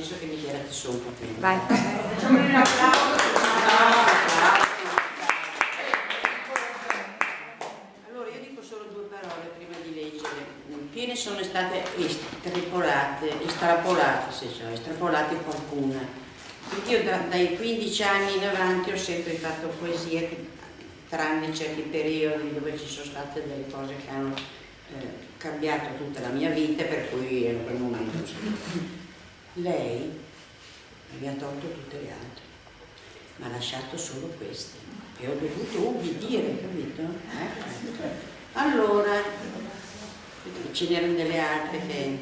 penso che mi tirate un pochino. Vai. Facciamo un applauso. Allora io dico solo due parole prima di leggere. Piene sono state estrapolate, estrapolate, se so, estrapolate qualcuna. Perché io da, dai 15 anni in avanti ho sempre fatto poesia, tranne certi periodi dove ci sono state delle cose che hanno eh, cambiato tutta la mia vita, per cui in quel momento. Lei mi ha tolto tutte le altre, ma ha lasciato solo queste e ho dovuto ubbidire, capito? Eh? Allora, ce n'erano delle altre che...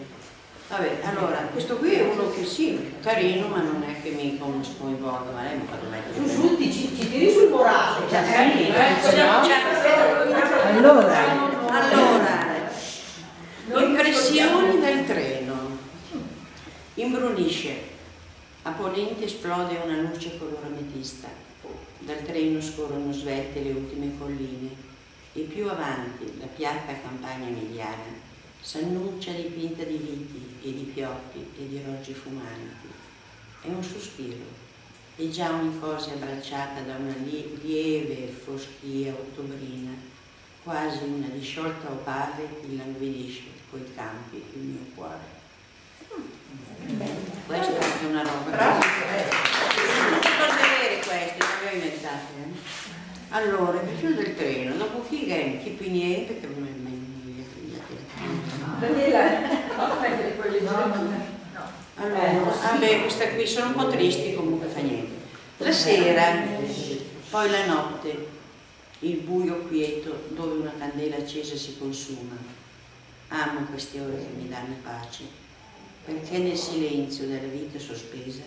Vabbè, allora, questo qui è uno che sì, carino, ma non è che mi sconvolga, ma lei mi ha fatto mettere... Su, su, ti, ci tiri sul morale, cioè, carino, eh? Allora, allora, impressioni del treno. Imbrunisce. A ponente esplode una luce color ametista. Dal treno scorrono svelte le ultime colline e più avanti la piatta campagna emiliana s'annuncia dipinta di viti e di pioppi e di roggi fumanti. È un sospiro e già ogni cosa abbracciata da una lieve foschia ottobrina, quasi una disciolta opave illanguidisce coi campi il mio cuore. Questa è una roba. Bravo. Vere queste, non le ho inventate. Eh? Allora, il più del treno, dopo chi è? Chi niente, che non è Daniela, allora, vabbè, questa qui sono un po' tristi, comunque fa niente. La sera, poi la notte, il buio quieto dove una candela accesa si consuma. Amo queste ore che mi danno pace, perché nel silenzio della vita sospesa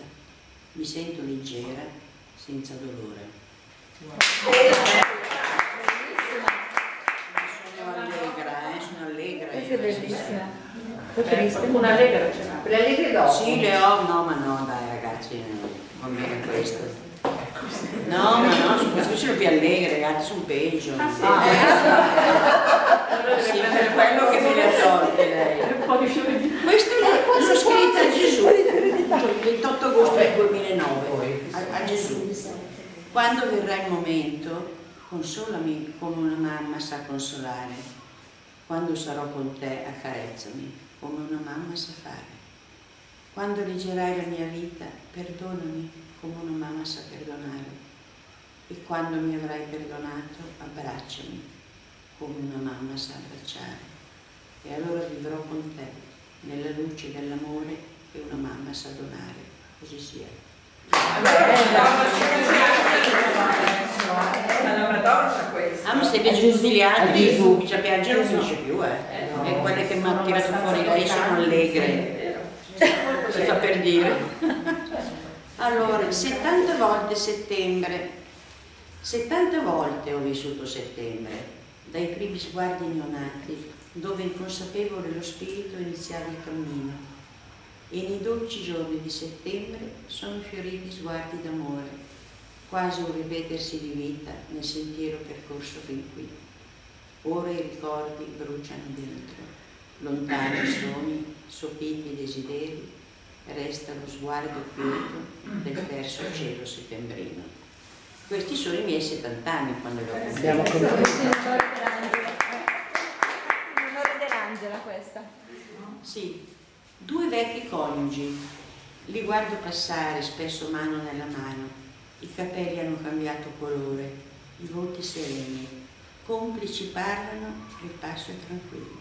mi sento leggera, senza dolore. Sono allegra, eh? sono allegra. Questa è bellissima. Un triste. Una allegra ce l'ha. Le allegre dopo. Sì, le ho, no, ma no, dai ragazzi, va bene questo. No, ma no, questi sono più allegri, ragazzi, sono peggio. Ah, sì. Eh, sì, per quello che me le ha tolte lei. Po' di fiori di... Questa l'ho scritta a Gesù, il 28 agosto del 2009, a, a Gesù. Quando verrà il momento, consolami come una mamma sa consolare. Quando sarò con te, accarezzami come una mamma sa fare. Quando leggerai la mia vita, perdonami come una mamma sa perdonare. E quando mi avrai perdonato, abbracciami come una mamma sa abbracciare. E allora vivrò con te, nella luce dell'amore che una mamma sa donare. Così sia. Ah, ma se piace tutti gli altri, a piangere non finisce più, eh. E quelle che mi ha tirato fuori lei sono allegre. Si fa per dire. Allora, 70 volte settembre, 70 volte ho vissuto settembre, dai primi sguardi neonati, dove inconsapevole lo spirito iniziava il cammino e nei dolci giorni di settembre sono fioriti sguardi d'amore, quasi un ripetersi di vita nel sentiero percorso fin qui. Ora i ricordi bruciano dentro, lontani sogni, sopiti desideri, resta lo sguardo quieto del terzo cielo settembrino. Questi sono i miei 70 anni quando li ho compiuti. Dell'Angela questa. Sì, Due vecchi coniugi, li guardo passare spesso mano nella mano, i capelli hanno cambiato colore, i volti sereni, complici parlano, il passo è tranquillo.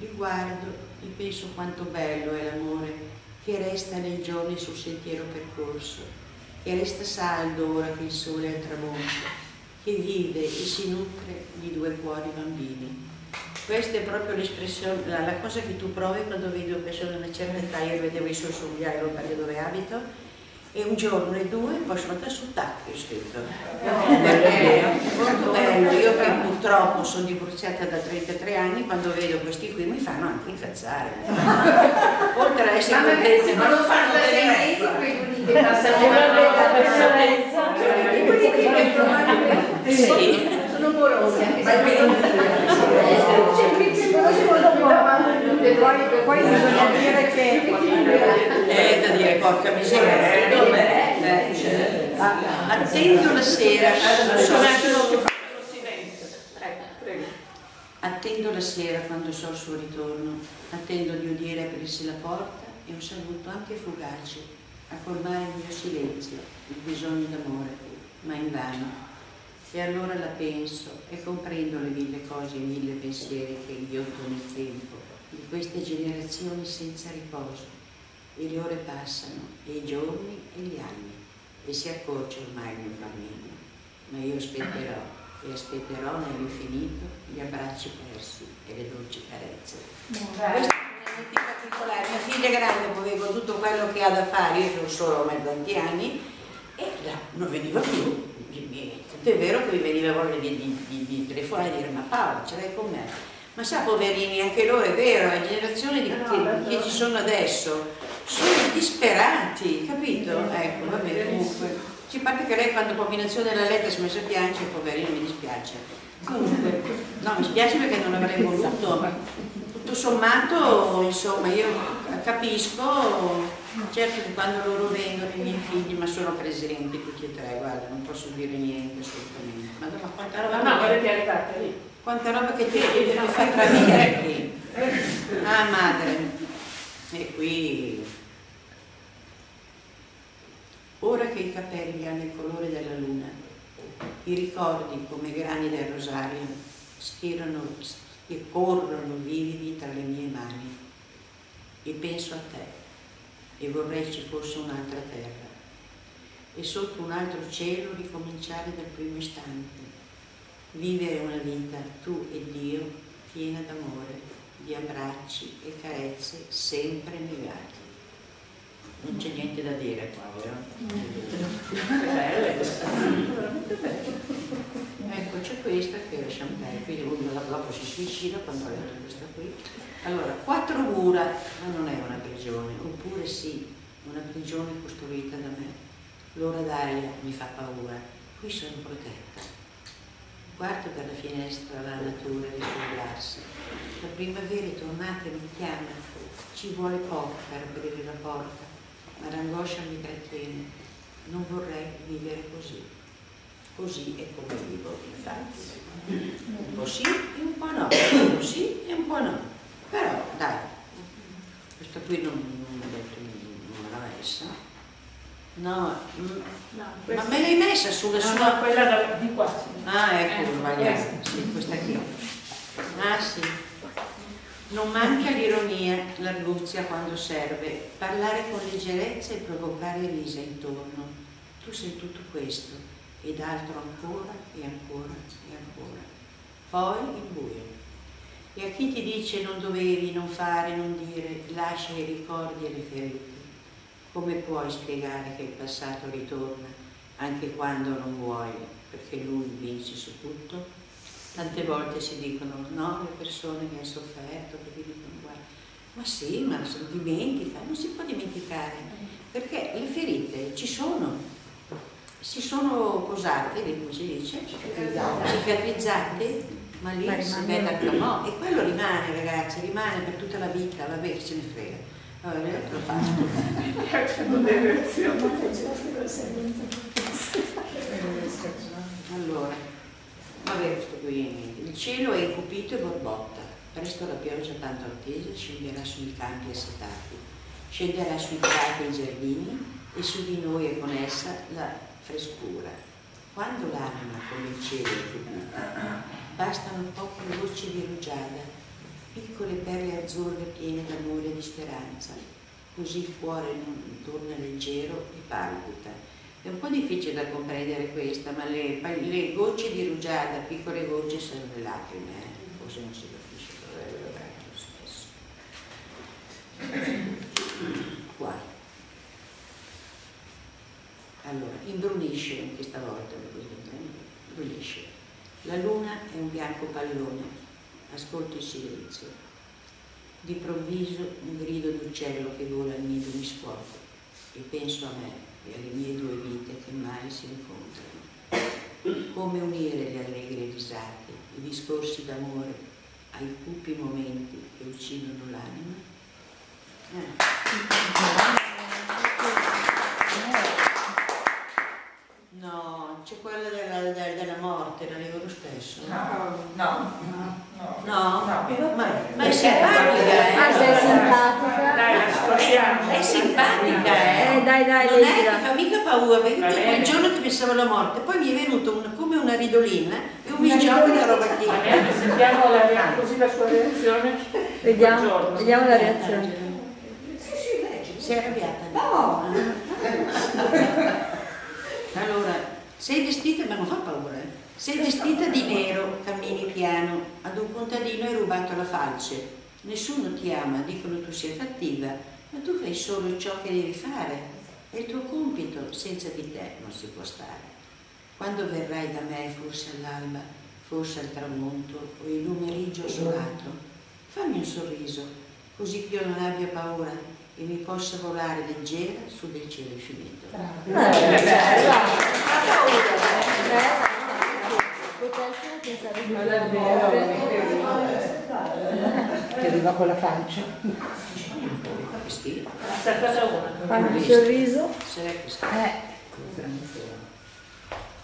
Li guardo e penso quanto bello è l'amore che resta nei giorni sul sentiero percorso, che resta saldo ora che il sole è al tramonto, che vive e si nutre di due cuori bambini questa è proprio l'espressione, la, la, cosa che tu provi quando vedi una persona di una certa età, io vedevo i suoi somigliare lontani dove abito, e un giorno le due poi sono andate sul tacco, ho scritto. Perché è molto bello, io che purtroppo sono divorziata da 33 anni, quando vedo questi qui mi fanno anche incazzare. Oltre a essere contenti, ma non fanno sei mesi, che passano la personalizza. Sì. Sono morosi, anche se si vuole poi, poi bisogna dire che È da dire, porca miseria. Eh, cioè, Attendo la sera, attendo la sera quando so il suo ritorno, attendo di udire aprirsi la porta e un saluto anche fugace a colmare il mio silenzio, il bisogno d'amore, ma invano. E allora la penso e comprendo le mille cose e mille pensieri che inghiotto nel tempo di queste generazioni senza riposo. E le ore passano, e i giorni e gli anni, e si accorcia ormai il mio cammino. Ma io aspetterò, e aspetterò nell'infinito gli abbracci persi e le dolci carezze. Questo è un particolare. Mia figlia grande, con tutto quello che ha da fare, io sono solo ormai tanti anni, e non veniva più. È vero che mi veniva voglia di, di, di, di telefonare e dire ma Paolo ce l'hai con me? Ma sa poverini, anche loro è vero, la generazione di, che, che ci sono adesso sono disperati, capito? Ecco, va bene, comunque. Ci pare che lei quando combinazione della lettera si è messa a piangere, poverino, mi dispiace. Comunque, no, mi spiace perché non avrei voluto. Tutto sommato, insomma, io capisco, certo che quando loro vengono i miei figli, ma sono presenti tutti e tre, guarda, non posso dire niente assolutamente. Ma, ma quanta roba, No, che, volete arrivate lì. quanta roba che ti, ti fa tramite qui. Ah, madre. E qui Ora che i capelli hanno il colore della luna, i ricordi come grani del rosario schierano e corrono vividi tra le mie mani e penso a te e vorrei ci fosse un'altra terra e sotto un altro cielo ricominciare dal primo istante, vivere una vita tu e Dio piena d'amore, di abbracci e carezze sempre negati. Non c'è niente da dire qua, vero? Ecco, c'è questa che è la Champagne, quindi uno dopo si suicida quando ha letto questa qui. Allora, quattro mura, ma non è una prigione, oppure sì, una prigione costruita da me. L'ora d'aria mi fa paura, qui sono protetta. Guardo per la finestra la natura risvegliarsi. La primavera è tornata e mi chiama. Ci vuole poco per aprire la porta ma l'angoscia mi trattiene. Non vorrei vivere così. Così è come vivo, infatti. Un po' sì e un po' no, un po' sì e un po' no. Però, dai, questa qui non, non ho detto, non l'ha messa. No, mm, No, ma me l'hai messa sulla No, sua... no, quella da- di qua. sì. Ah, ecco, Eh, ho sbagliato. questa. Sì, questa qui. Ah, sì. Non manca l'ironia, l'arguzia quando serve, parlare con leggerezza e provocare risa intorno. Tu sei tutto questo, ed altro ancora e ancora e ancora. Poi il buio. E a chi ti dice non dovevi, non fare, non dire, lascia i ricordi e le ferite. Come puoi spiegare che il passato ritorna anche quando non vuoi, perché lui vince su tutto? Tante volte si dicono, no, le persone che hanno sofferto, ti dicono, guarda, ma sì, ma si dimentica, non si può dimenticare, perché le ferite ci sono, si sono posate, lì come si dice, cicatrizzate, ma lì Ma si vede anche no, e quello rimane ragazzi, rimane per tutta la vita, vabbè che ce ne frega. Vabbè, l'ho fatto. Non deve essere. Allora, vabbè, questo qui, il cielo è incupito e borbotta, presto la pioggia tanto attesa scenderà sui campi assetati, scenderà sui prati e i giardini e su di noi e con essa la frescura. Quando l'anima come il cielo è incupita, bastano poche gocce di rugiada, piccole perle azzurre piene d'amore e di speranza, così il cuore non torna leggero e palpita. È un po' difficile da comprendere questa, ma le, le gocce di rugiada, piccole gocce, sono le lacrime, eh? forse non si capisce, però è vero spesso. Qua. Allora, imbrunisce anche stavolta, imbrunisce. La luna è un bianco pallone, ascolto il silenzio. Di provviso un grido d'uccello che vola al nido mi scuote e penso a me e alle mie due vite che mai si incontrano. Come unire le allegre risate, i discorsi d'amore ai cupi momenti che uccidono l'anima. Eh. No, c'è quella della, della, della morte, la leggo lo stesso. No, no, no. No? No. Ma, ma è simpatica, Ah, eh? sei simpatica. Dai, ascoltiamo. È simpatica, eh? Eh, dai, dai, non è, ti fa mica paura, perché quel giorno che pensavo alla morte, poi mi è venuto un- come una ridolina e un misgioco di roba bene, sentiamo la, rea- così la sua reazione. Vediamo, vediamo la reazione. Si è arrabbiata? No! allora, sei vestita, ma non fa paura, eh? Sei vestita di nero, cammini piano, ad un contadino hai rubato la falce. Nessuno ti ama, dicono tu sia cattiva, ma tu fai solo ciò che devi fare. È il tuo compito, senza di te non si può stare. Quando verrai da me, forse all'alba, forse al tramonto o in un meriggio solato, fammi un sorriso, così che io non abbia paura e mi possa volare leggera su del cielo infinito. Eh, Ma davvero? che arriva con la una. Fammi un sorriso. Schifo. Eh.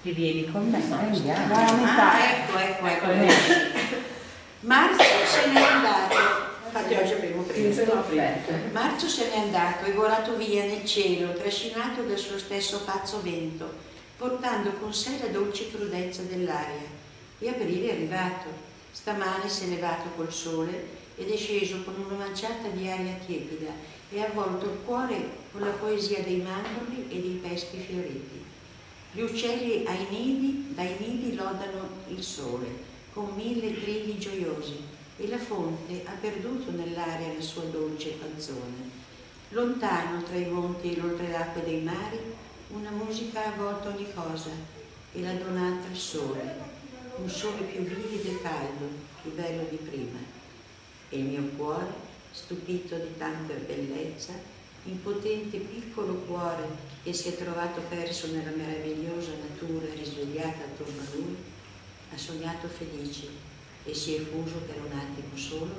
Ti vieni con me. Ah, ecco, ecco, ecco. Marzo se n'è andato. Infatti oggi abbiamo preso. Marzo se n'è andato e volato via nel cielo, trascinato dal suo stesso pazzo vento, portando con sé la dolce crudezza dell'aria. E aprile è arrivato. Stamane si è levato col sole ed è sceso con una manciata di aria tiepida e ha avvolto il cuore con la poesia dei mandorli e dei peschi fioriti. Gli uccelli ai nidi, dai nidi lodano il sole con mille trilli gioiosi e la fonte ha perduto nell'aria la sua dolce canzone. Lontano tra i monti e l'oltre l'acque dei mari, una musica ha avvolto ogni cosa e l'ha donata il sole, un sole più vivido e caldo, più bello di prima. E il mio cuore, stupito di tanta bellezza, impotente piccolo cuore che si è trovato perso nella meravigliosa natura risvegliata attorno a lui, ha sognato felice e si è fuso per un attimo solo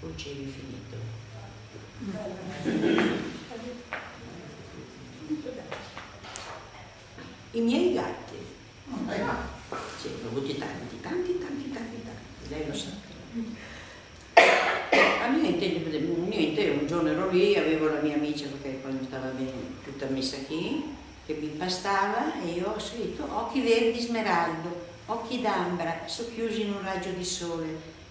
col cielo infinito. I miei gatti, sì, ne ho avuti tanti, tanti, tanti, tanti, tanti, lei lo sa. A niente, niente, un giorno ero lì, avevo la mia amica perché non stava bene tutta messa qui, che mi impastava e io ho scritto occhi verdi smeraldo, occhi d'ambra, socchiusi in un raggio di sole,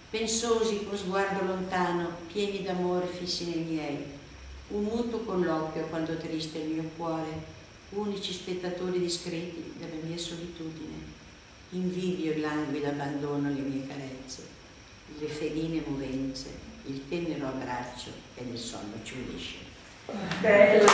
pensosi con sguardo lontano, pieni d'amore fissi nei miei. Un muto colloquio quando triste il mio cuore, unici spettatori discreti della mia solitudine. Invidio il languido abbandono alle mie carezze, le feline movenze, il tenero abbraccio e nel sonno ci unisce. Bello.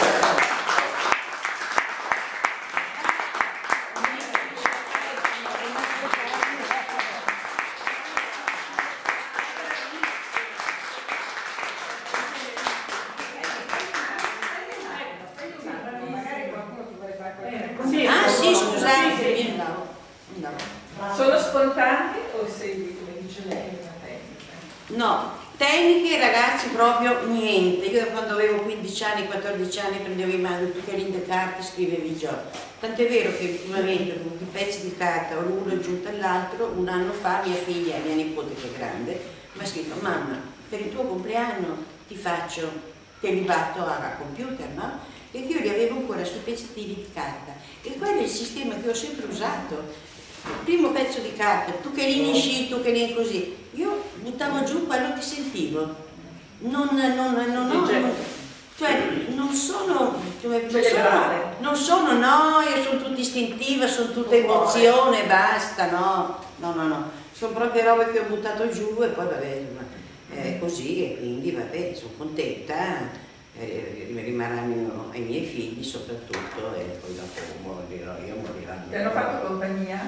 Sì, Ah sì, scusate, sì, sì. io andavo, andavo. Sono spontanei o segui, come dice lei, una tecnica? No, tecniche ragazzi proprio niente. Io quando avevo 15 anni, 14 anni prendevo in mano tutte le linte carte e scrivevi i giochi. Tant'è vero che ultimamente con i pezzi di carta l'uno aggiunto all'altro, un anno fa mia figlia, mia nipote che è grande, mi ha scritto mamma, per il tuo compleanno ti faccio, te li batto a computer, no? Perché io li avevo ancora sui pezzettini di carta e quello è il sistema che ho sempre usato. Il primo pezzo di carta, tu che lì sci, tu che lì così, io buttavo giù quello che sentivo. Non, non, non, non- cioè, non sono, cioè, non sono, non sono, no, io sono tutta istintiva, sono tutta emozione, basta, no, no, no, no, sono proprio robe che ho buttato giù e poi vabbè, è così e quindi vabbè, sono contenta, eh, rimarranno ai miei figli soprattutto e poi dopo morirò, io morirò. Ti hanno fatto compagnia?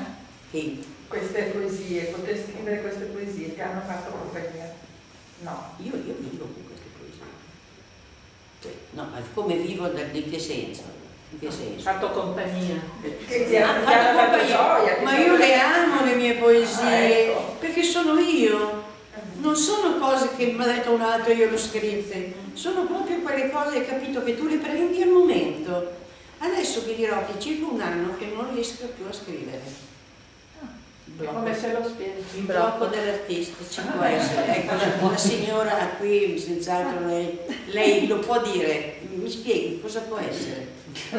Sì, Queste poesie, poter scrivere queste poesie, ti hanno fatto compagnia? No. io, io vivo con queste poesie. Cioè, No, ma come vivo da, in che senso? In che senso? Fatto compagnia. Che ti ti fatto compagnia. Ma io le amo le mie poesie, Ah, ecco. perché sono io. non sono cose che mi ha detto un altro e io l'ho scritte, sono proprio quelle cose, hai capito, che tu le prendi al momento. Adesso vi dirò che circa un anno che non riesco più a scrivere. Come se lo spieghi. il blocco dell'artista ci può essere. Ecco, la, la signora a cui senz'altro lei, lei lo può dire. Mi spieghi cosa può essere? No,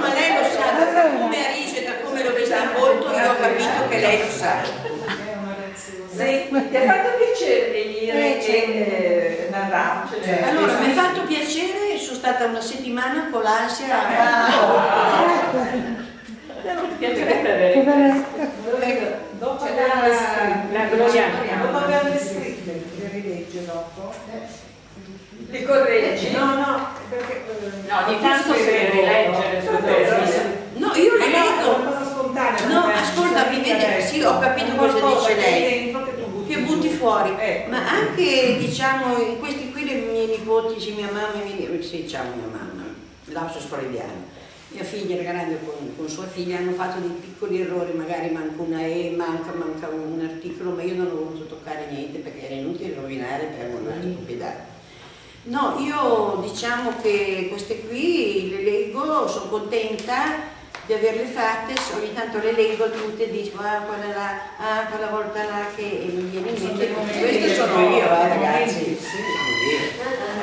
ma lei lo sa, da come Arise, da come l'ho vista molto, io ho capito che lei lo sa. Sì, ti ha fatto piacere venire e eh, narrarcene. Allora, mi ha fatto piacere, sono stata una settimana con l'ansia. Piacere per Dopo C'è la- la Gloriana. Dopo averle scritte, le rilegge dopo. Li correggi? No, no, perché... No, di tanto si deve rileggere tesi. No, io le leggo. una cosa spontanea. No, ascolta, mi vedi, sì, ho capito cosa dice lei. Fuori. Eh. Ma anche, diciamo, in questi qui le mie nipoti, mia mamma mia sì, ciao mia mamma, lapsus freudiano. Mia figlia era grande con, con sua figlia, hanno fatto dei piccoli errori, magari manca una E, manca, manca un articolo, ma io non ho voluto toccare niente perché era inutile rovinare per una stupidata. No, io diciamo che queste qui le leggo, sono contenta di averle fatte, ogni tanto le leggo tutte e dico ah quella là, ah quella volta là che e mi viene in mente, queste sono io eh, ragazzi.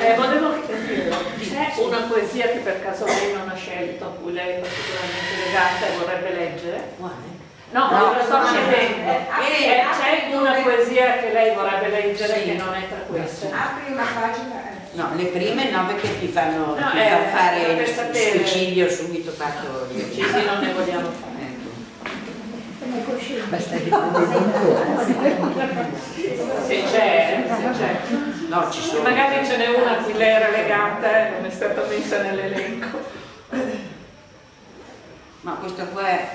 Eh, volevo chiederlo, c'è una poesia che per caso lei non ha scelto, a cui lei è particolarmente legata e vorrebbe leggere? Quale? No, No, non lo sto chiedendo. eh, Eh, C'è una poesia che lei vorrebbe leggere Sì. che non è tra queste? Apri una pagina. Eh. No, le prime no perché ti fanno, No, ti eh, fanno fare il sapere. suicidio subito fatto. Ci sì, non ne vogliamo fare. Ecco. Basta Se c'è, se c'è. No, ci sono. Magari ce n'è una a cui lei era legata e non è stata messa nell'elenco. Ma questa qua è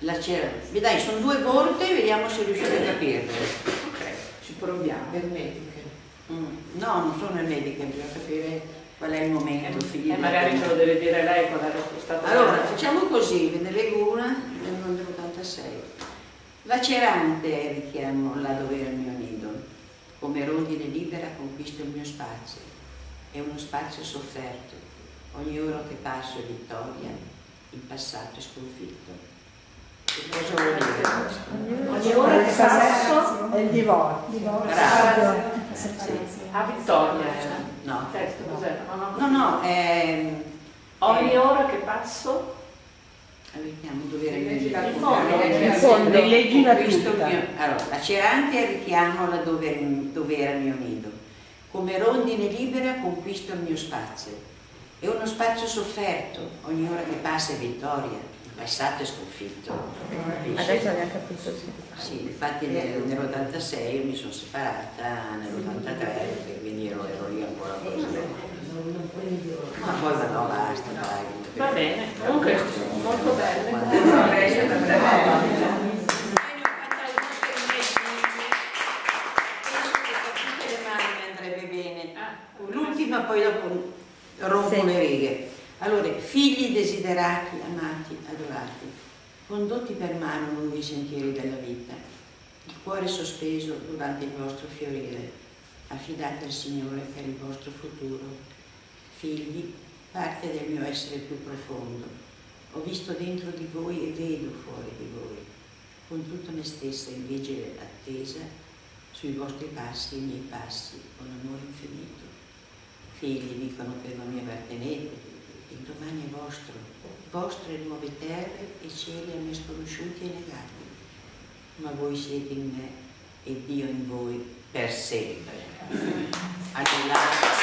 la cera. Dai, sono due corte, vediamo se riuscite a capirle. Ok, ci proviamo. Mm, No, non sono mediche, bisogna capire qual è il momento. figli E di- magari ce lo deve dire lei qual era stata Allora, facciamo così, ve ne leggo una del 86. Lacerante è richiamo là dove era il mio nido, come rondine libera conquisto il mio spazio. È uno spazio sofferto, ogni ora che passo è vittoria, il passato è sconfitto. Che cosa vuol dire questo? Ogni ora che passo È il divorzio. Bravo. A vittoria era. No, testo cos'era? No, no. no, no, è... Ogni ora che passo Richiamo dove era il mio Rileggila In fondo. Rileggila Questo tutta. Allora, lacerante è il richiamo là dove, dove era il mio nido. Come rondine libera conquisto il mio spazio. È uno spazio sofferto, ogni ora che passa è vittoria, passato è sconfitto. Capisci? Adesso ne ha capito sì. Sì, infatti nel- nell'86 io mi sono separata, nell'83, quindi ero, ero lì ancora con Ma poi no, basta, dai. va bene. Comunque molto bene. L'ultima poi dopo rompo Sì. le righe. Allora, figli desiderati, amati, adorati, condotti per mano lunghi sentieri della vita, il cuore sospeso durante il vostro fiorire, affidate al Signore per il vostro futuro. Figli, parte del mio essere più profondo. Ho visto dentro di voi e vedo fuori di voi, con tutta me stessa in vigile attesa sui vostri passi e i miei passi, con amore infinito. Figli dicono che non mi appartenete, il domani è vostro, vostre nuove terre e cieli a me sconosciuti e negati. Ma voi siete in me e Dio in voi per sempre. Là